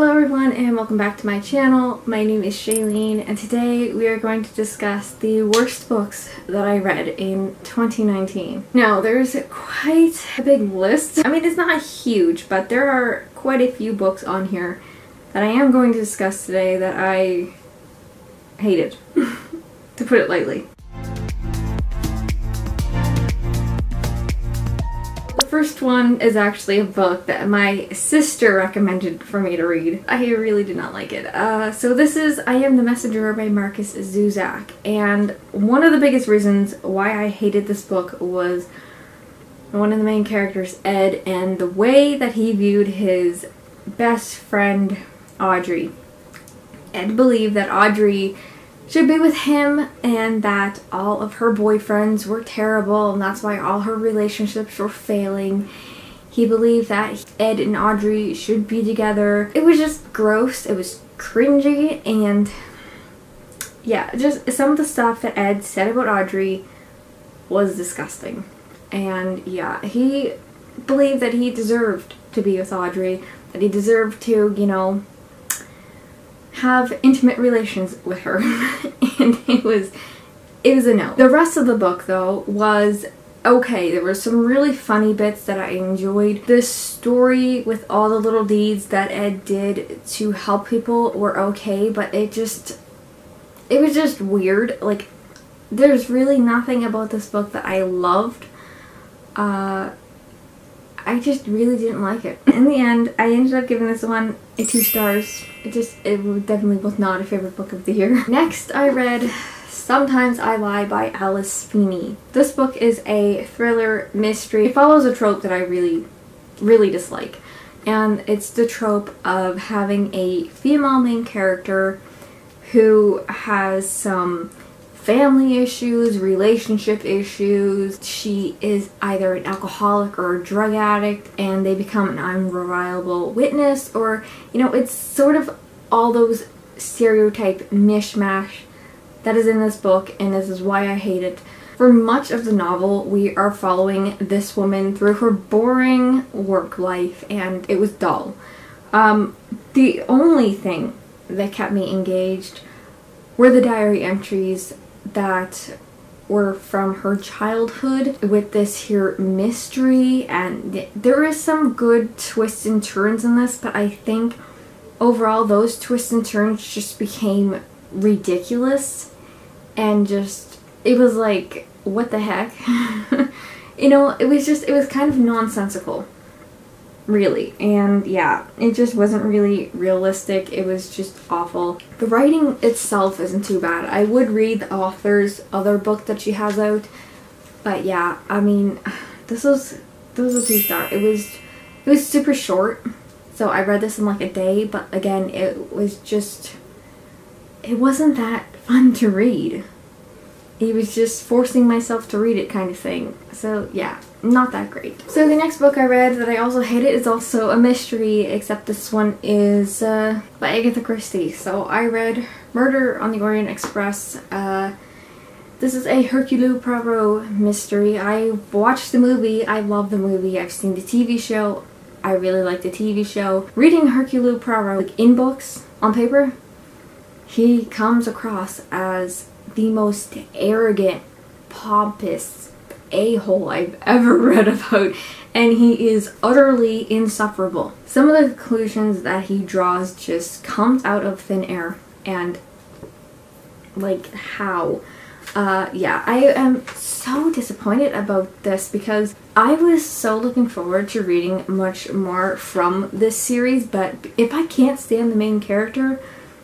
Hello everyone and welcome back to my channel. My name is Shaelene and today we are going to discuss the worst books that I read in 2019. Now there's quite a big list. I mean it's not huge but there are quite a few books on here that I am going to discuss today that I hated, to put it lightly. First one is actually a book that my sister recommended for me to read. I really did not like it. Uh, so this is I Am the Messenger by Marcus Zusak. And one of the biggest reasons why I hated this book was one of the main characters, Ed, and the way that he viewed his best friend, Audrey. Ed believed that Audrey should be with him and that all of her boyfriends were terrible and that's why all her relationships were failing. He believed that Ed and Audrey should be together. It was just gross. It was cringy and yeah, just some of the stuff that Ed said about Audrey was disgusting. And yeah, he believed that he deserved to be with Audrey, that he deserved to, you know, have intimate relations with her and it was it was a no. The rest of the book though was okay. There were some really funny bits that I enjoyed. The story with all the little deeds that Ed did to help people were okay, but it just it was just weird. Like there's really nothing about this book that I loved. Uh I just really didn't like it. In the end, I ended up giving this one a two stars. It just, it definitely was not a favorite book of the year. Next, I read Sometimes I Lie by Alice Feeney. This book is a thriller mystery. It follows a trope that I really, really dislike. And it's the trope of having a female main character who has some family issues, relationship issues. She is either an alcoholic or a drug addict and they become an unreliable witness or, you know, it's sort of all those stereotype mishmash that is in this book and this is why I hate it. For much of the novel, we are following this woman through her boring work life and it was dull. Um, the only thing that kept me engaged were the diary entries that were from her childhood with this here mystery and there is some good twists and turns in this but I think overall those twists and turns just became ridiculous and just it was like what the heck? You know it was just it was kind of nonsensical really. And yeah, it just wasn't really realistic. It was just awful. The writing itself isn't too bad. I would read the author's other book that she has out. But yeah, I mean, this was this was a two star. It was it was super short. So I read this in like a day, but again, it was just it wasn't that fun to read. It was just forcing myself to read it kind of thing. So yeah, not that great. So the next book I read that I also hated is also a mystery, except this one is uh, by Agatha Christie. So I read Murder on the Orient Express. Uh, this is a Hercule Poirot mystery. I watched the movie. I love the movie. I've seen the TV show. I really like the TV show. Reading Hercule Poirot like in books, on paper, he comes across as the most arrogant, pompous, a-hole I've ever read about and he is utterly insufferable. Some of the conclusions that he draws just comes out of thin air and like how uh, yeah, I am so disappointed about this because I was so looking forward to reading much more from this series, but if I can't stand the main character,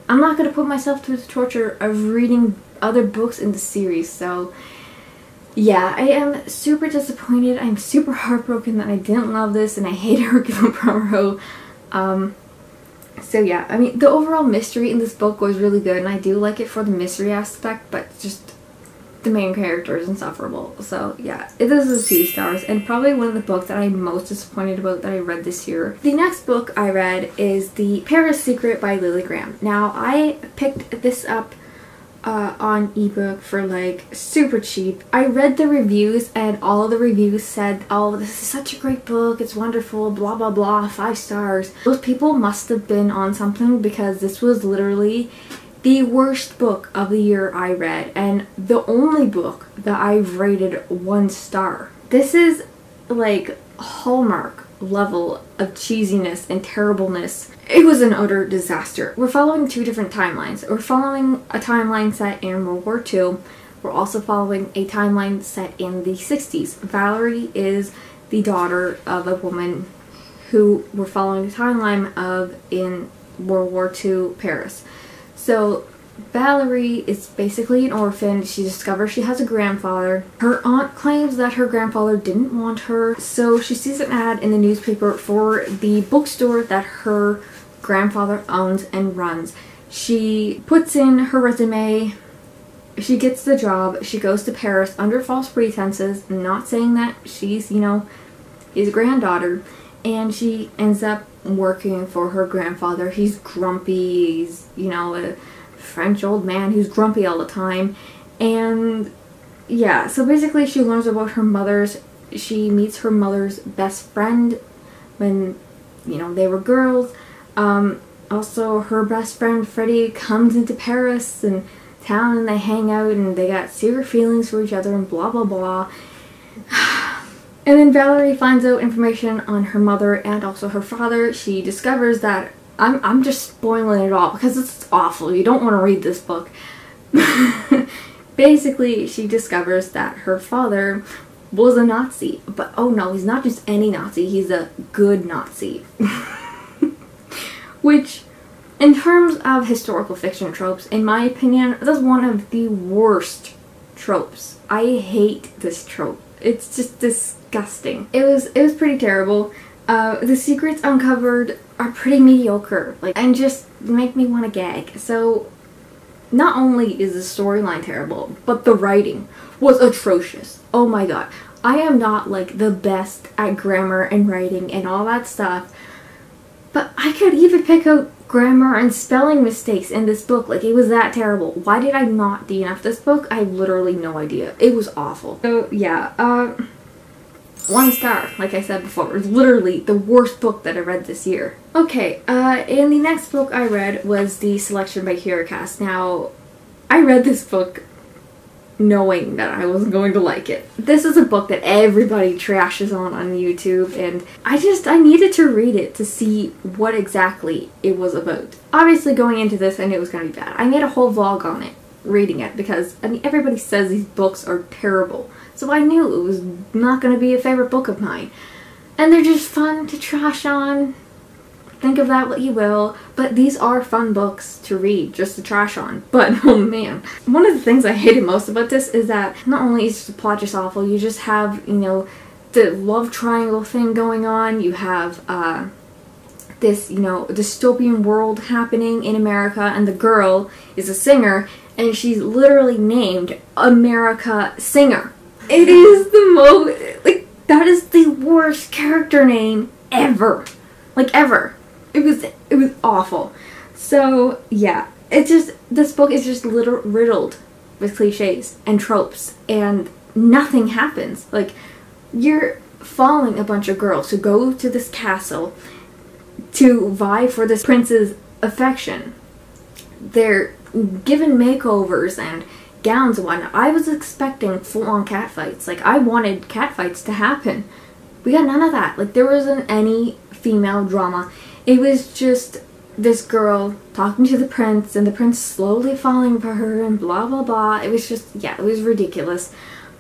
I'm not going to put myself through the torture of reading other books in the series, so yeah, I am super disappointed. I'm super heartbroken that I didn't love this and I hate Hercule Poirot. Um, so yeah, I mean, the overall mystery in this book was really good and I do like it for the mystery aspect, but just the main character is insufferable. So yeah, it is a two stars and probably one of the books that I'm most disappointed about that I read this year. The next book I read is The Paris Secret by Lilly Graham. Now, I picked this up uh, on ebook for like super cheap. I read the reviews and all the reviews said, oh, this is such a great book, it's wonderful, blah blah blah, five stars. Those people must have been on something because this was literally the worst book of the year I read and the only book that I've rated one star. This is like Hallmark level of cheesiness and terribleness. It was an utter disaster. We're following two different timelines. We're following a timeline set in World War II. We're also following a timeline set in the 60s. Valerie is the daughter of a woman who we're following the timeline of in World War II Paris. So Valerie is basically an orphan. She discovers she has a grandfather. Her aunt claims that her grandfather didn't want her, so she sees an ad in the newspaper for the bookstore that her grandfather owns and runs. She puts in her resume. She gets the job. She goes to Paris under false pretenses, not saying that she's, you know, his granddaughter. And she ends up working for her grandfather. He's grumpy. He's, you know, a French old man who's grumpy all the time. And yeah, so basically she learns about her mother's, she meets her mother's best friend when, you know, they were girls. Um, also, her best friend Freddie comes into Paris and town and they hang out and they got secret feelings for each other and blah blah blah. And then Valerie finds out information on her mother and also her father. She discovers that I'm I'm just spoiling it all because it's awful. You don't want to read this book. Basically, she discovers that her father was a Nazi. But oh no, he's not just any Nazi, he's a good Nazi. Which in terms of historical fiction tropes, in my opinion, that's one of the worst tropes. I hate this trope. It's just disgusting. It was it was pretty terrible. Uh, the secrets uncovered are pretty mediocre, like, and just make me want to gag. So, not only is the storyline terrible, but the writing was atrocious. Oh my god. I am not like the best at grammar and writing and all that stuff, but I could even pick out grammar and spelling mistakes in this book. Like, it was that terrible. Why did I not DNF this book? I have literally no idea. It was awful. So, yeah, uh one star, like I said before. Was literally the worst book that I read this year. Okay, uh, and the next book I read was the selection by Kiera Cass. Now, I read this book knowing that I wasn't going to like it. This is a book that everybody trashes on on YouTube and I just, I needed to read it to see what exactly it was about. Obviously going into this I knew it was going to be bad. I made a whole vlog on it, reading it, because I mean everybody says these books are terrible. So I knew it was not going to be a favorite book of mine. And they're just fun to trash on. Think of that what you will. But these are fun books to read, just to trash on. But, oh man. One of the things I hated most about this is that not only is the plot just awful, you just have, you know, the love triangle thing going on. You have, uh, this, you know, dystopian world happening in America and the girl is a singer and she's literally named America Singer. It is the most like that is the worst character name ever. Like ever. It was it was awful. So yeah, it's just this book is just little riddled with cliches and tropes and nothing happens. Like you're following a bunch of girls who go to this castle to vie for this prince's affection. They're given makeovers and gowns whatnot. I was expecting full-on catfights. Like, I wanted catfights to happen. We got none of that. Like, there wasn't any female drama. It was just this girl talking to the prince and the prince slowly falling for her and blah blah blah. It was just, yeah, it was ridiculous.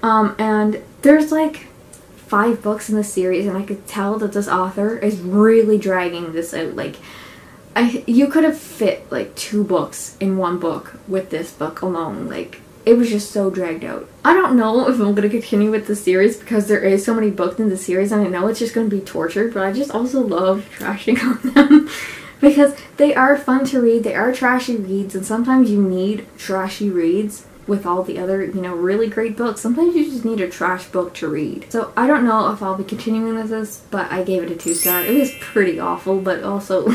Um, and there's like five books in the series and I could tell that this author is really dragging this out. Like, I, you could have fit like two books in one book with this book alone. Like, it was just so dragged out. I don't know if I'm to continue with the series because there is so many books in the series and I know it's just to be torture, but I just also love trashing on them because they are fun to read, they are trashy reads, and sometimes you need trashy reads with all the other, you know, really great books. Sometimes you just need a trash book to read. So I don't know if I'll be continuing with this, but I gave it a two star. It was pretty awful, but also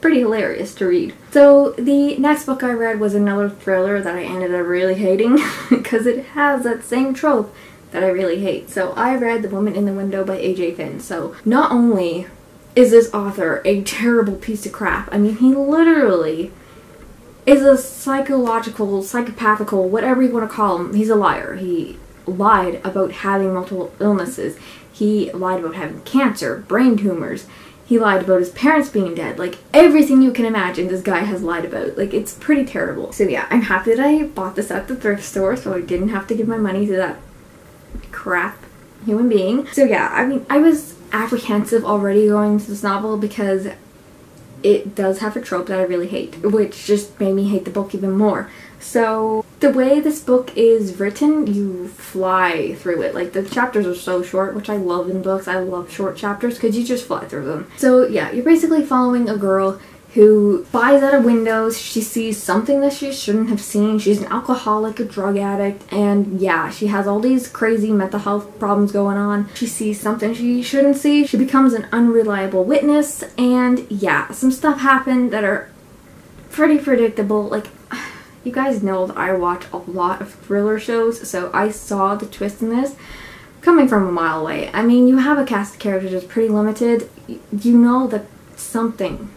pretty hilarious to read. So the next book I read was another thriller that I ended up really hating because it has that same trope that I really hate. So I read The Woman in the Window by A.J. Finn. So not only is this author a terrible piece of crap, I mean he literally is a psychological, psychopathical, whatever you want to call him. He's a liar. He lied about having multiple illnesses. He lied about having cancer, brain tumors. He lied about his parents being dead. Like everything you can imagine, this guy has lied about. Like it's pretty terrible. So yeah, I'm happy that I bought this at the thrift store so I didn't have to give my money to that crap human being. So yeah, I mean, I was apprehensive already going to this novel because it does have a trope that I really hate, which just made me hate the book even more. So the way this book is written, you fly through it. Like the chapters are so short, which I love in books. I love short chapters because you just fly through them. So yeah, you're basically following a girl who buys out of windows. She sees something that she shouldn't have seen. She's an alcoholic, a drug addict, and yeah, she has all these crazy mental health problems going on. She sees something she shouldn't see. She becomes an unreliable witness, and yeah, some stuff happened that are pretty predictable. Like, you guys know that I watch a lot of thriller shows, so I saw the twist in this coming from a mile away. I mean, you have a cast of characters that's pretty limited. You know that something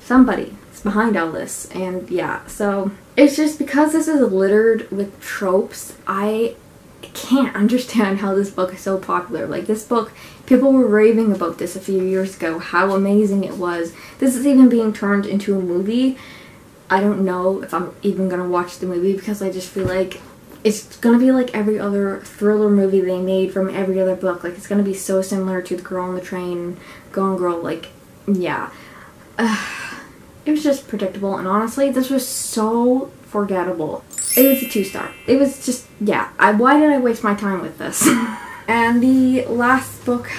somebody is behind all this. And yeah, so it's just because this is littered with tropes, I can't understand how this book is so popular. Like this book, people were raving about this a few years ago, how amazing it was. This is even being turned into a movie. I don't know if I'm even gonna watch the movie because I just feel like it's gonna be like every other thriller movie they made from every other book. Like it's gonna be so similar to The Girl on the Train, Gone Girl, like, yeah. it was just predictable and honestly this was so forgettable. It was a two star it was just yeah. I why did I waste my time with this? And the last book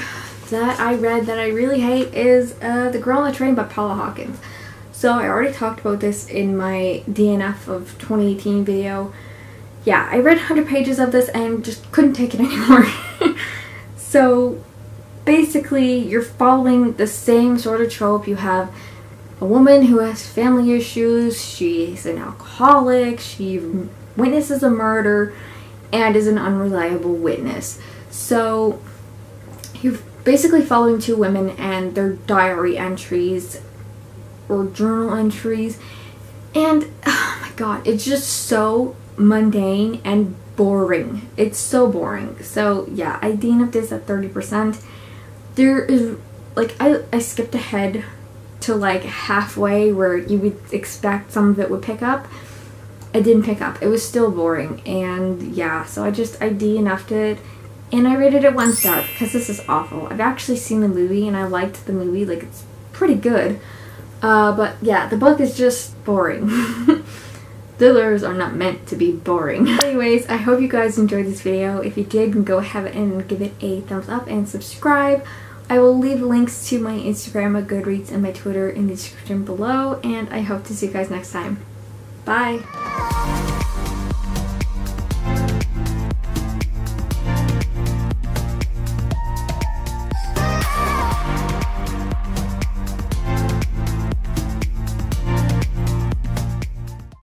that I read that I really hate is uh, The Girl on the Train by Paula Hawkins so I already talked about this in my DNF of 2018 video. Yeah I read 100 pages of this and just couldn't take it anymore. So basically you're following the same sort of trope. You have a woman who has family issues, she's an alcoholic, she witnesses a murder, and is an unreliable witness. So you're basically following two women and their diary entries or journal entries. And oh my god, it's just so mundane and boring. It's so boring. So yeah, I DNF'd this at 30%. There is like I, I skipped ahead to like halfway where you would expect some of it would pick up. It didn't pick up. It was still boring. And yeah, so I just, I DNF'd it. And I rated it one star because this is awful. I've actually seen the movie and I liked the movie. Like, it's pretty good. Uh, but yeah, the book is just boring. Thrillers are not meant to be boring. Anyways, I hope you guys enjoyed this video. If you did, go ahead and give it a thumbs up and subscribe. I will leave links to my Instagram, my Goodreads, and my Twitter in the description below, and I hope to see you guys next time. Bye!